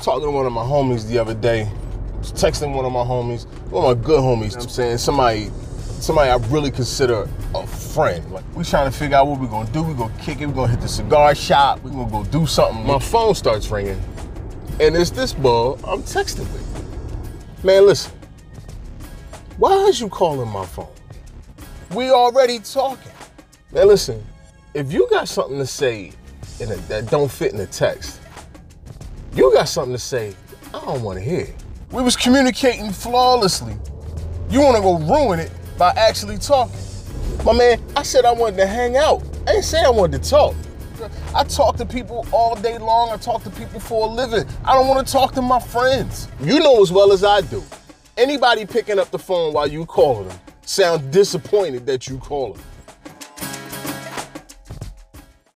talking to one of my homies the other day. Texting one of my homies, one of my good homies. I'm saying somebody, somebody I really consider a friend. Like we trying to figure out what we gonna do. We gonna kick it. We gonna hit the cigar shop. We gonna go do something. My phone starts ringing, and it's this ball I'm texting with. Man, listen. Why is you calling my phone? We already talking. Man, listen. If you got something to say in a, that don't fit in the text, you got something to say I don't want to hear. We was communicating flawlessly. You want to go ruin it by actually talking. My man, I said I wanted to hang out. I didn't say I wanted to talk. I talk to people all day long. I talk to people for a living. I don't want to talk to my friends. You know as well as I do. Anybody picking up the phone while you calling them sound disappointed that you calling.